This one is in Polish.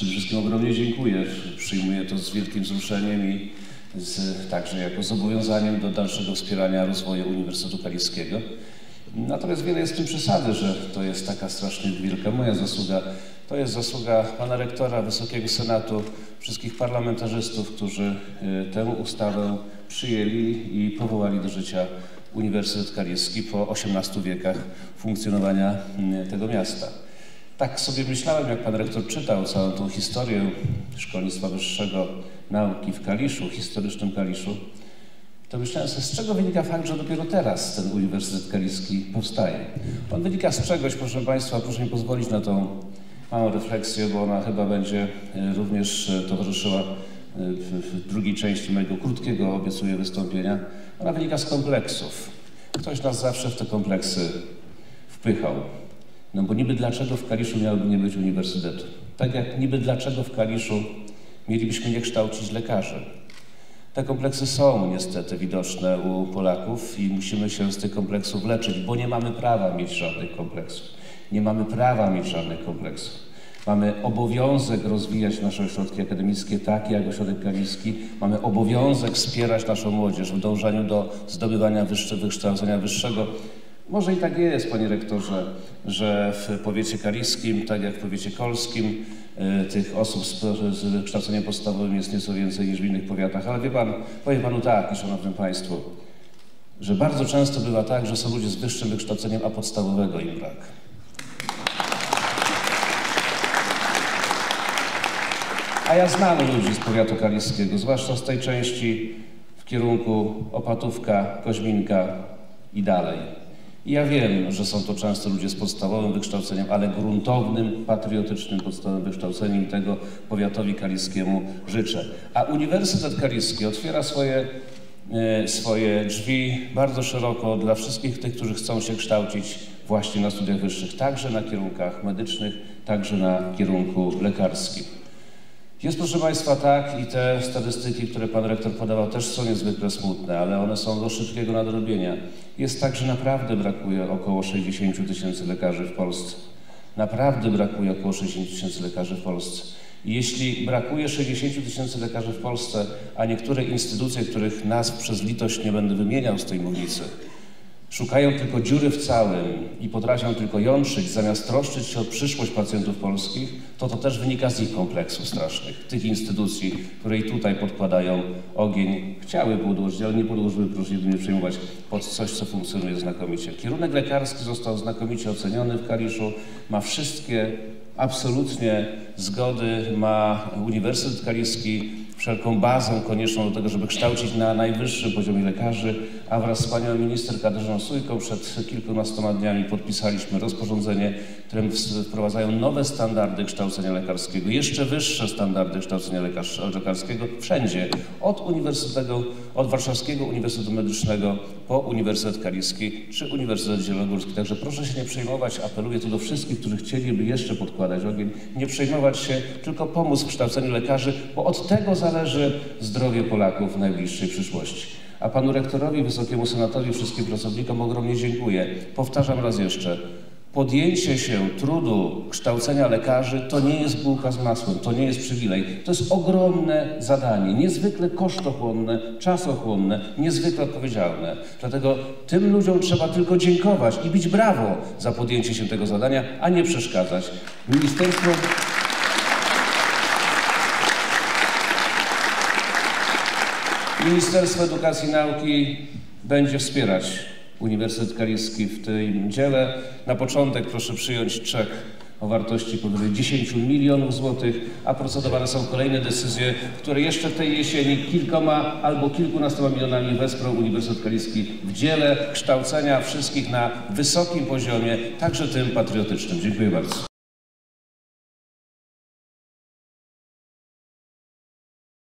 przede wszystkim ogromnie dziękuję. Przyjmuję to z wielkim wzruszeniem i z, także jako zobowiązaniem do dalszego wspierania rozwoju Uniwersytetu Kaliskiego. Natomiast wiele jest w tym przesady, że to jest taka strasznie wielka moja zasługa. To jest zasługa pana rektora, Wysokiego Senatu, wszystkich parlamentarzystów, którzy y, tę ustawę przyjęli i powołali do życia Uniwersytet Kaliski po 18 wiekach funkcjonowania tego miasta. Tak sobie myślałem, jak pan rektor czytał całą tą historię szkolnictwa wyższego, nauki w Kaliszu, historycznym Kaliszu, to myślałem sobie, z czego wynika fakt, że dopiero teraz ten Uniwersytet Kaliski powstaje. On wynika z czegoś, proszę Państwa, proszę mi pozwolić na tą małą refleksję, bo ona chyba będzie e, również e, towarzyszyła e, w drugiej części mojego krótkiego, obiecuję, wystąpienia. Ona wynika z kompleksów. Ktoś nas zawsze w te kompleksy wpychał. No bo niby dlaczego w Kaliszu miałoby nie być uniwersytetu? Tak jak niby dlaczego w Kaliszu mielibyśmy nie kształcić lekarzy? Te kompleksy są niestety widoczne u Polaków i musimy się z tych kompleksów leczyć, bo nie mamy prawa mieć żadnych kompleksów. Nie mamy prawa mieć żadnych kompleksów. Mamy obowiązek rozwijać nasze ośrodki akademickie takie jak Ośrodek Kaliski. Mamy obowiązek wspierać naszą młodzież w dążeniu do zdobywania wyższe, wykształcenia wyższego. Może i tak jest, panie rektorze, że w powiecie kaliskim, tak jak w powiecie kolskim, y, tych osób z, z wykształceniem podstawowym jest nieco więcej niż w innych powiatach, ale wie pan, powiem panu tak, szanownym państwu, że bardzo często bywa tak, że są ludzie z wyższym wykształceniem, a podstawowego im brak. A ja znam ludzi z powiatu kaliskiego, zwłaszcza z tej części w kierunku Opatówka, Koźminka i dalej. Ja wiem, że są to często ludzie z podstawowym wykształceniem, ale gruntownym, patriotycznym podstawowym wykształceniem tego powiatowi kaliskiemu życzę. A Uniwersytet Kaliski otwiera swoje, e, swoje drzwi bardzo szeroko dla wszystkich tych, którzy chcą się kształcić właśnie na studiach wyższych, także na kierunkach medycznych, także na kierunku lekarskim. Jest proszę Państwa tak i te statystyki, które Pan Rektor podawał też są niezwykle smutne, ale one są do szybkiego nadrobienia. Jest tak, że naprawdę brakuje około 60 tysięcy lekarzy w Polsce. Naprawdę brakuje około 60 tysięcy lekarzy w Polsce. Jeśli brakuje 60 tysięcy lekarzy w Polsce, a niektóre instytucje, których nazw przez litość nie będę wymieniał z tej mównicy, Szukają tylko dziury w całym i potrafią tylko jątrzyć, zamiast troszczyć się o przyszłość pacjentów polskich, to to też wynika z ich kompleksów strasznych, tych instytucji, które i tutaj podkładają ogień. Chciały podłożyć, ale nie podłożyły, proszę się nie przejmować, pod coś, co funkcjonuje znakomicie. Kierunek lekarski został znakomicie oceniony w Kaliszu, ma wszystkie absolutnie zgody, ma Uniwersytet Kaliski wszelką bazę konieczną do tego, żeby kształcić na najwyższym poziomie lekarzy, a wraz z panią minister Katarzyną Sujką przed kilkunastoma dniami podpisaliśmy rozporządzenie, którym wprowadzają nowe standardy kształcenia lekarskiego, jeszcze wyższe standardy kształcenia lekarskiego wszędzie, od Uniwersytetu, od Warszawskiego Uniwersytetu Medycznego po Uniwersytet Kaliski czy Uniwersytet Zielonogórski. Także proszę się nie przejmować, apeluję tu do wszystkich, którzy chcieliby jeszcze podkładać ogień, nie przejmować się, tylko pomóc w kształceniu lekarzy, bo od tego zależy zależy zdrowie Polaków w najbliższej przyszłości. A panu rektorowi, Wysokiemu Senatowi, wszystkim pracownikom ogromnie dziękuję. Powtarzam raz jeszcze. Podjęcie się trudu kształcenia lekarzy to nie jest bułka z masłem, to nie jest przywilej. To jest ogromne zadanie, niezwykle kosztochłonne, czasochłonne, niezwykle odpowiedzialne. Dlatego tym ludziom trzeba tylko dziękować i bić brawo za podjęcie się tego zadania, a nie przeszkadzać. Ministerstwo... Ministerstwo Edukacji i Nauki będzie wspierać Uniwersytet Kaliski w tym dziele. Na początek proszę przyjąć czek o wartości powyżej 10 milionów złotych, a procedowane są kolejne decyzje, które jeszcze tej jesieni kilkoma albo kilkunastoma milionami wesprą Uniwersytet Kaliski w dziele kształcenia wszystkich na wysokim poziomie, także tym patriotycznym. Dziękuję bardzo.